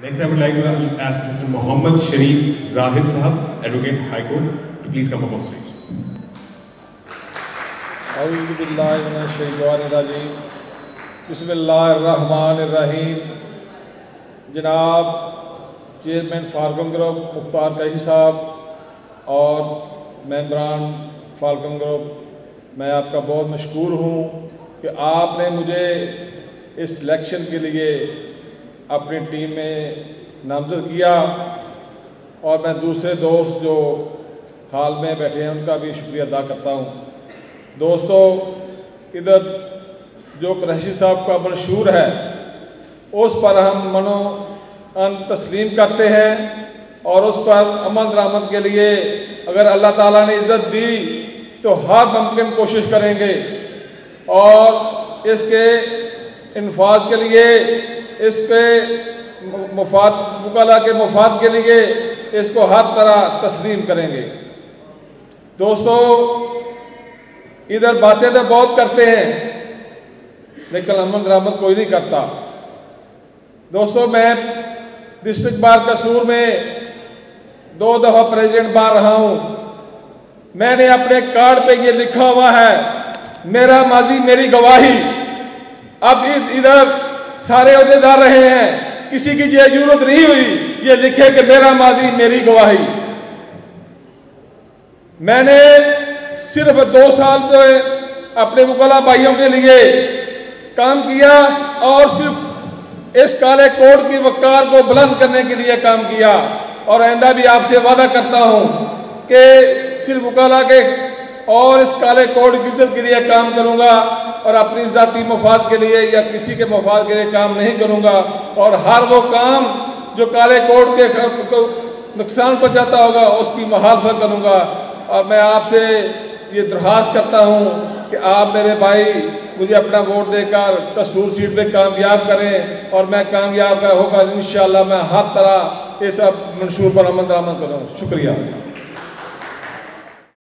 Next, I would like to ask Mr. Mohammed Sharif Zahid Sahab, Advocate High Court, to please come up on stage. बसमीम जनाब chairman falcon group Mukhtar कही साहब और मेम्बरान falcon group मैं आपका बहुत मशहूर हूँ कि आपने मुझे इस सिलेक्शन के लिए अपनी टीम में नामजद किया और मैं दूसरे दोस्त जो हाल में बैठे हैं, उनका भी शुक्रिया अदा करता हूँ। दोस्तों, इधर जो क्रैशी साहब का मशहूर है, उस पर हम मनो अन तस्लीम करते हैं और उस पर अमन दरामद के लिए अगर अल्लाह ताला ने इज़्ज़त दी तो हर मुमकिन कोशिश करेंगे। और इसके इन्फाज के लिए इसके मुफाद मुकला के मुफाद के लिए इसको हर तरह तस्लीम करेंगे। दोस्तों, इधर बातें तो बहुत करते हैं, लेकिन अमन दरामद कोई नहीं करता। दोस्तों, मैं डिस्ट्रिक्ट बार कसूर में दो दफ़ा प्रेसिडेंट बार रहा हूँ। मैंने अपने कार्ड पे ये लिखा हुआ है, मेरा माजी, मेरी गवाही। अब इधर सारे अहदेदार रहे हैं। किसी की ये ज़रूरत नहीं हुई, ये लिखे कि मेरा माजी मेरी गवाही। मैंने सिर्फ़ दो साल में अपने मुकला भाइयों के लिए काम किया और सिर्फ़ इस काले कोड की वकार को बुलंद करने के लिए काम किया। और आइंदा भी आपसे वादा करता हूँ कि सिर्फ़ वकाला के और इस काले कोड की इज़्ज़त के लिए काम करूँगा। और अपनी ज़ाती मफाद के लिए या किसी के मफाद के लिए काम नहीं करूँगा। और हर वो काम जो काले कोड के नुकसान पर जाता होगा, उसकी मुहालफत करूँगा। और मैं आपसे ये दरख्वास्त करता हूँ कि आप मेरे भाई मुझे अपना वोट देकर कसूर सीट पे कामयाब करें और मैं कामयाब होगा इन मैं हर तरह ये सब मंशूर पर अमल दरामद करूँ। शुक्रिया।